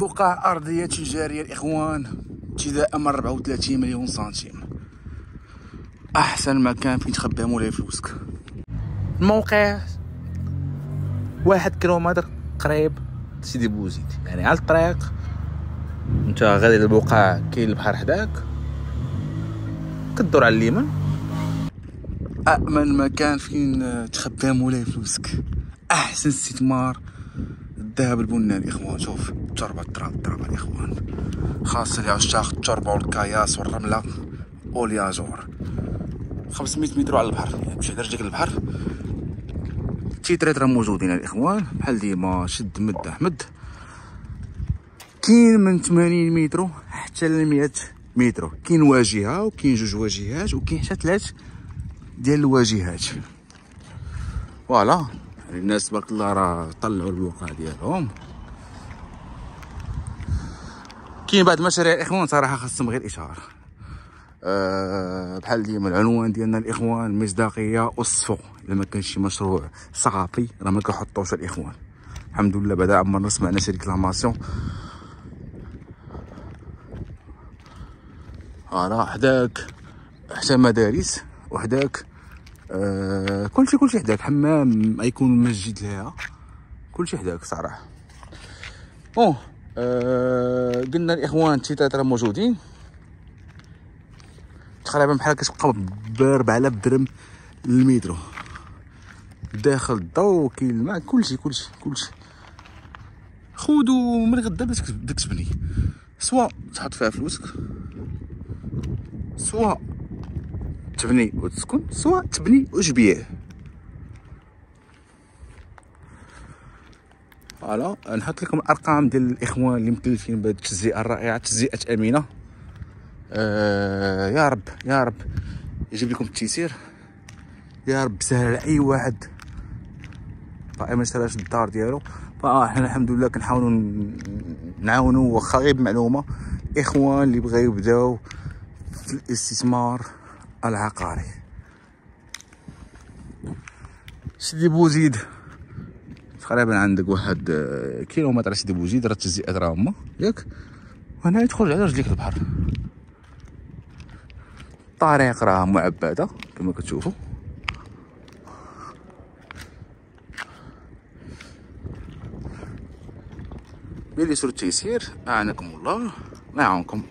بقع أرضية تجارية الإخوان ابتداء من 34 مليون سنتيم. أحسن مكان فين تخبي مولاي فلوسك؟ الموقع واحد كيلومتر قريب. سيدي بوزيد يعني على الطريق أنت غادي للبقع كاين البحر حداك. كدور على اليمين أأمن مكان فين تخبي مولاي فلوسك؟ أحسن استثمار. الذهب البناني الاخوان شوف تربة التراب التربة الاخوان خاصة لعشاق التربة والكياس والرملة. والياجور 500 متر على البحر. يعني مشي رجلك للبحر. تيتريت راه موجودين الاخوان بحال ديما شد مد أحمد. كاين من 80 متر حتى ل 100 متر. كاين واجهة وكاين جوج واجهات وكاين حتى ثلاث ديال الواجهات. voilà. الناس تبارك الله راه طلعوا البقع ديالهم. كاين بعض المشاريع الإخوان صراحة خاصهم غير اشهار أه بحال ديما العنوان ديالنا الإخوان مصداقية والصفو إلا ما كانش شي مشروع ثقافي راه ما كنحطوش الإخوان. الحمد لله بعدا عمرنا سمعنا شي réclamation. Voilà حداك حتى مدارس وحداك. آه كلشي كلشي حداك. حمام يكون مسجد لها. كلشي حداك صراحة. Bon آه قلنا الإخوان التيتات راه موجودين. تقريبا بحال كتبقى ب 4000 درهم للمتر. وداخل الضوء كاين الماء كلشي كلشي كلشي خودو من غدا بدك تبني سواء تحط فيها فلوسك. سواء تبني وتسكن سواء تبني وتبيع فوالا نحط لكم الارقام ديال الإخوان اللي مكلفين بهذه التجزئة الرائعة تجزئة أمينة. آه يا رب يا رب. يجيب لكم التيسير. يا رب سهل على أي واحد. باقي ما الدار ديالو. فاحنا الحمد لله كنحاولوا نعاونوا واخا غير بمعلومة. إخوان اللي بغاو يبداو في الاستثمار. العقاري. سيدي بوزيد تقريبا عندك واحد كيلومتر سيدي بوزيد راه التجزئات راه هما. ياك؟ وهنا يدخل على رجليك البحر. الطريق راه معبدة كما كتشوفوا. بلي سر التيسير أعانكم الله. ما يعاونكم